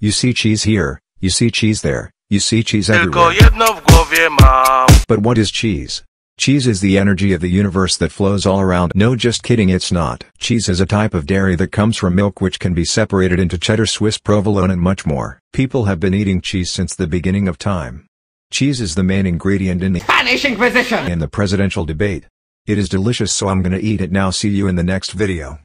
You see cheese here, you see cheese there, you see cheese everywhere. But what is cheese? Cheese is the energy of the universe that flows all around. No just kidding it's not. Cheese is a type of dairy that comes from milk which can be separated into cheddar Swiss provolone and much more. People have been eating cheese since the beginning of time. Cheese is the main ingredient in the Spanish Inquisition! in the presidential debate. It is delicious so I'm gonna eat it now see you in the next video.